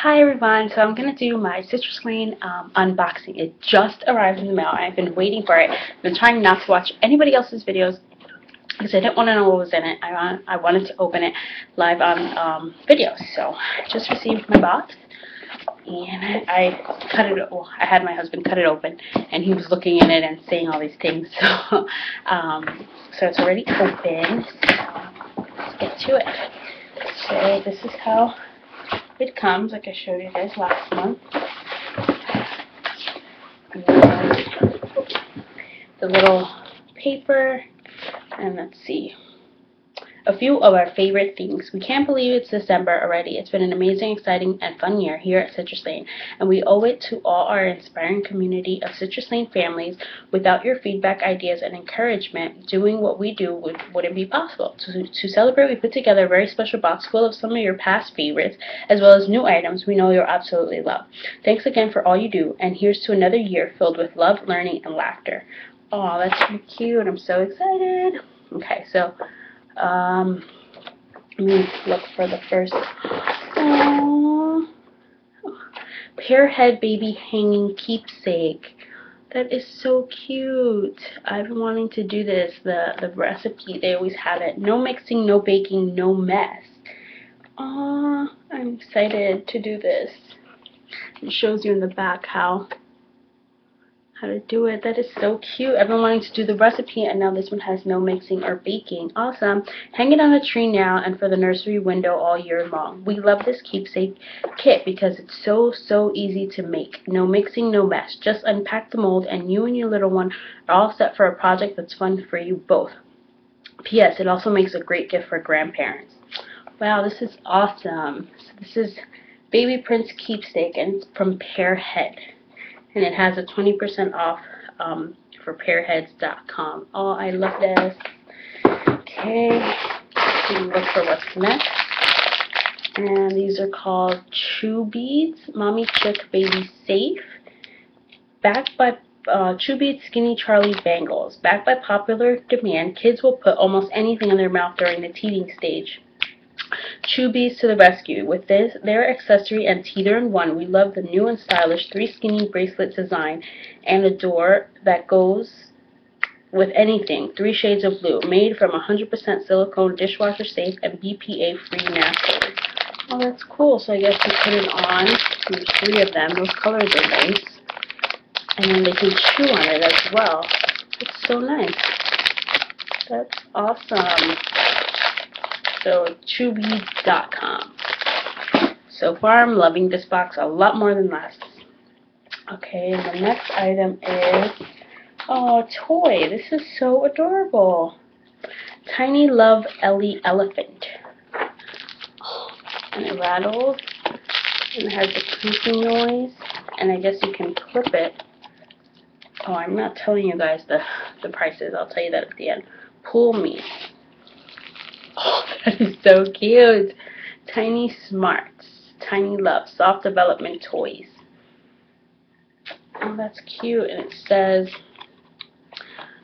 Hi everyone, so I'm going to do my Citrus Lane um, unboxing. It just arrived in the mail. I've been waiting for it. I've been trying not to watch anybody else's videos because I didn't want to know what was in it. I, want, I wanted to open it live on um, video. So I just received my box and I cut it, well, I had my husband cut it open and he was looking in it and saying all these things. So, um, so it's already open. So let's get to it. So this is how it comes, like I showed you guys last month. the little paper, and let's see, a few of our favorite things. We can't believe it's December already. It's been an amazing, exciting, and fun year here at Citrus Lane, and we owe it to all our inspiring community of Citrus Lane families. Without your feedback, ideas, and encouragement, doing what we do would, wouldn't be possible. To, to celebrate, we put together a very special box full of some of your past favorites, as well as new items we know you'll absolutely love. Thanks again for all you do, and here's to another year filled with love, learning, and laughter. Oh, that's so cute. I'm so excited. Okay, so um, let me look for the first. Aww. Pearhead baby hanging keepsake. That is so cute. I've been wanting to do this. The the recipe they always have it. No mixing, no baking, no mess. Aw, I'm excited to do this. It shows you in the back how how to do it. That is so cute. I've been wanting to do the recipe and now this one has no mixing or baking. Awesome. Hang it on a tree now and for the nursery window all year long. We love this keepsake kit because it's so, so easy to make. No mixing, no mess. Just unpack the mold and you and your little one are all set for a project that's fun for you both. P.S. It also makes a great gift for grandparents. Wow, this is awesome. So this is Babyprints Keepsake and it's from Pearhead and it has a 20% off um, for pearheads.com. Oh, I love this. Okay, look for what's next. And these are called Chew Beads, Mommy Chic Baby Safe. Backed by uh, Chew Beads Skinny Charlie Bangles. Backed by popular demand, kids will put almost anything in their mouth during the teething stage. Beads to the rescue. With this, their accessory and teether in one, we love the new and stylish three skinny bracelet design and a door that goes with anything. Three shades of blue, made from 100% silicone, dishwasher safe, and BPA free naturals. Oh, that's cool. So I guess you put it on. There's three of them. Those colors are nice. And then they can chew on it as well. It's so nice. That's awesome so chewbeads.com. So far, I'm loving this box a lot more than last. Okay, the next item is, oh, toy. This is so adorable. Tiny Love Ellie Elephant. and it rattles, and it has a creaking noise, and I guess you can clip it. Oh, I'm not telling you guys the, the prices. I'll tell you that at the end. Pull Me. That is so cute. Tiny Smarts. Tiny Love. Soft Development Toys. Oh, that's cute. And it says,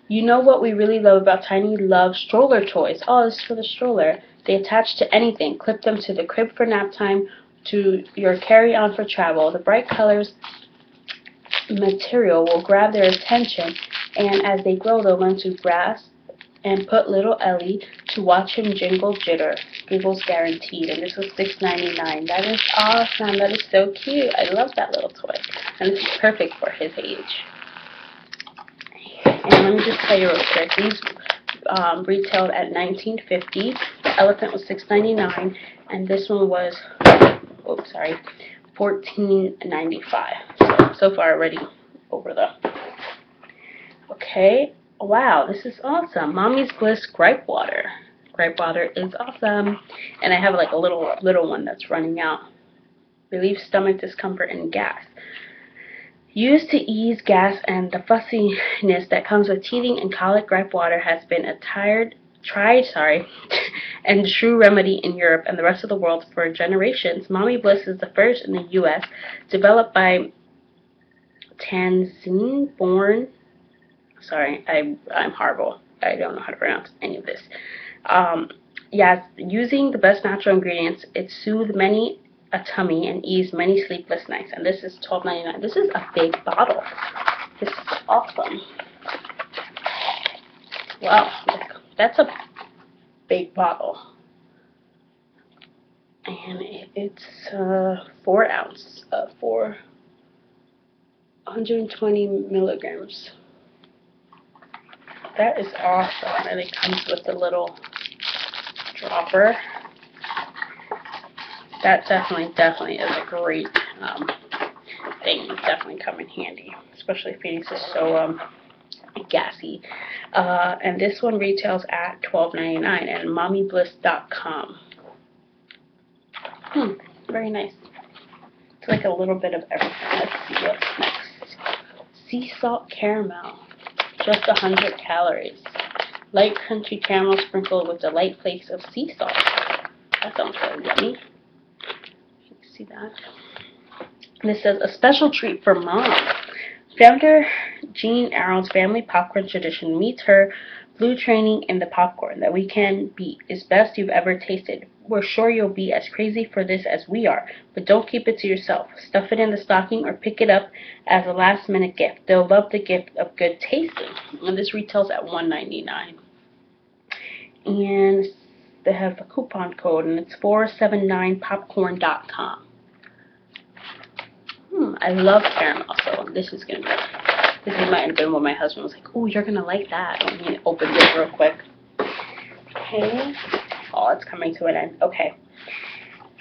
you know what we really love about Tiny Love stroller toys. Oh, this is for the stroller. They attach to anything. Clip them to the crib for nap time, to your carry-on for travel. The bright colors material will grab their attention, and as they grow, they'll learn to grasp and put little Ellie to watch him jingle jitter. Giggles guaranteed. And this was $6.99. That is awesome. That is so cute. I love that little toy. And is perfect for his age. And let me just tell you real quick. These um, retailed at $19.50. The elephant was $6.99. And this one was, oops, sorry, $14.95. So, so far already over the Okay, wow, this is awesome. Mommy's Bliss Gripe Water. Gripe water is awesome. And I have like a little little one that's running out. Relieve stomach discomfort and gas. Used to ease gas and the fussiness that comes with teething and colic, gripe water has been a tired, tried, sorry, and true remedy in Europe and the rest of the world for generations. Mommy Bliss is the first in the U.S. developed by Tanzanian-born Sorry, I, I'm horrible. I don't know how to pronounce any of this. Um, yes, using the best natural ingredients, it soothed many a tummy and ease many sleepless nights. And this is $12.99. This is a big bottle. This is awesome. Wow, that's a big bottle. And it's uh, 4 ounce, uh, 4, 120 milligrams. That is awesome. And it comes with a little dropper. That definitely, definitely is a great um, thing. Definitely come in handy, especially if Phoenix is so um, gassy. Uh, and this one retails at $12.99 at mommybliss.com. Hmm, very nice. It's like a little bit of everything. Let's see what's next. Sea salt caramel. Just 100 calories. Light crunchy caramel sprinkled with the light flakes of sea salt. That sounds really yummy. See that? This says a special treat for mom. Founder Jean Arnold's family popcorn tradition meets her blue training in the popcorn that we can beat is best you've ever tasted. We're sure you'll be as crazy for this as we are, but don't keep it to yourself. Stuff it in the stocking or pick it up as a last minute gift. They'll love the gift of good tasting. And this retails at $1.99. And they have a coupon code and it's 479popcorn.com. Hmm, I love caramel, so this is gonna be this might have been when my husband was like, "Oh, you're gonna like that." And he open this real quick. Okay. Oh, it's coming to an end. Okay.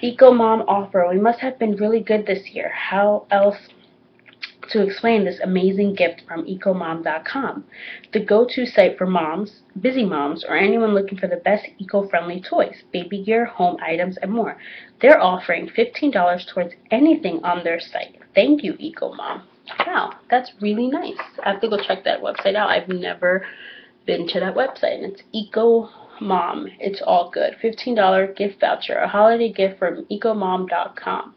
Eco Mom offer. We must have been really good this year. How else to explain this amazing gift from ecomom.com, the go-to site for moms, busy moms, or anyone looking for the best eco-friendly toys, baby gear, home items, and more. They're offering $15 towards anything on their site. Thank you, EcoMom. Wow, that's really nice. I have to go check that website out. I've never been to that website, and it's EcoMom. It's all good. $15 gift voucher, a holiday gift from ecomom.com.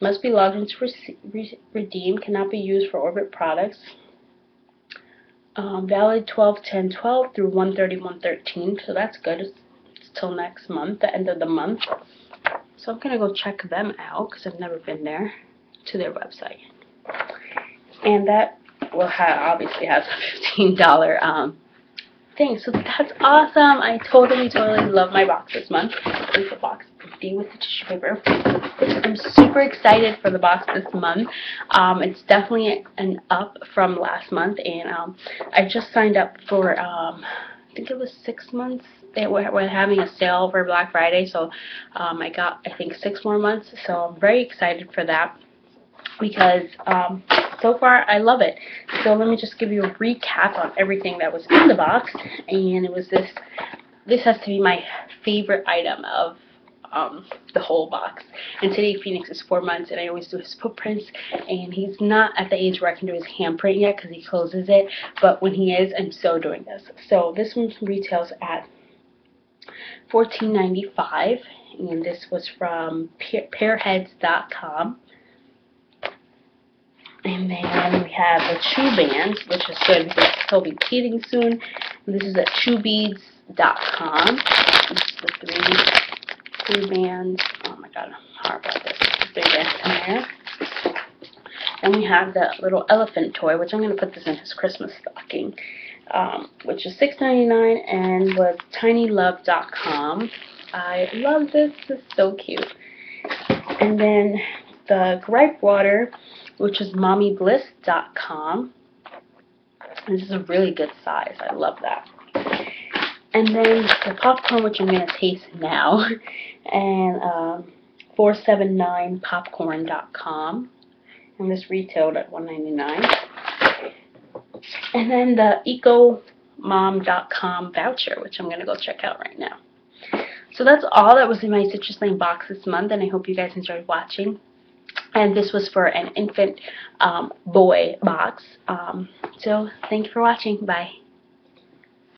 Must be logged in to re redeem. Cannot be used for Orbit products. Um, valid 12 10 12 through 131 13. So that's good. It's, it's till next month, the end of the month. So I'm going to go check them out because I've never been there to their website. And that will have obviously has a $15 um, thing. So that's awesome. I totally, totally love my box this month. Leave the box with the tissue paper. I'm super excited for the box this month. Um, it's definitely an up from last month, and um, I just signed up for, um, I think it was six months. They were, were having a sale for Black Friday, so um, I got, I think, six more months. So I'm very excited for that because um, so far I love it. So let me just give you a recap on everything that was in the box. And it was this, this has to be my favorite item of um, the whole box. And today Phoenix is four months and I always do his footprints and he's not at the age where I can do his handprint yet because he closes it. But when he is, I'm so doing this. So this one retails at $14.95 and this was from pearheads.com. And then we have the Chew Bands, which is good because he'll be teething soon. And this is at chewbeads.com. This is the three, three bands. Oh my god, I'm hard about this. Three bands in there. And we have the little elephant toy, which I'm going to put this in his Christmas stocking, um, which is $6.99 and was tinylove.com. I love this. This is so cute. And then the gripe water which is mommybliss.com. This is a really good size. I love that. And then the popcorn, which I'm going to taste now, and um, 479popcorn.com. And this retailed at $1.99. And then the ecomom.com voucher, which I'm going to go check out right now. So that's all that was in my Citrus Lane box this month, and I hope you guys enjoyed watching and this was for an infant um, boy box. Um, so thank you for watching. Bye.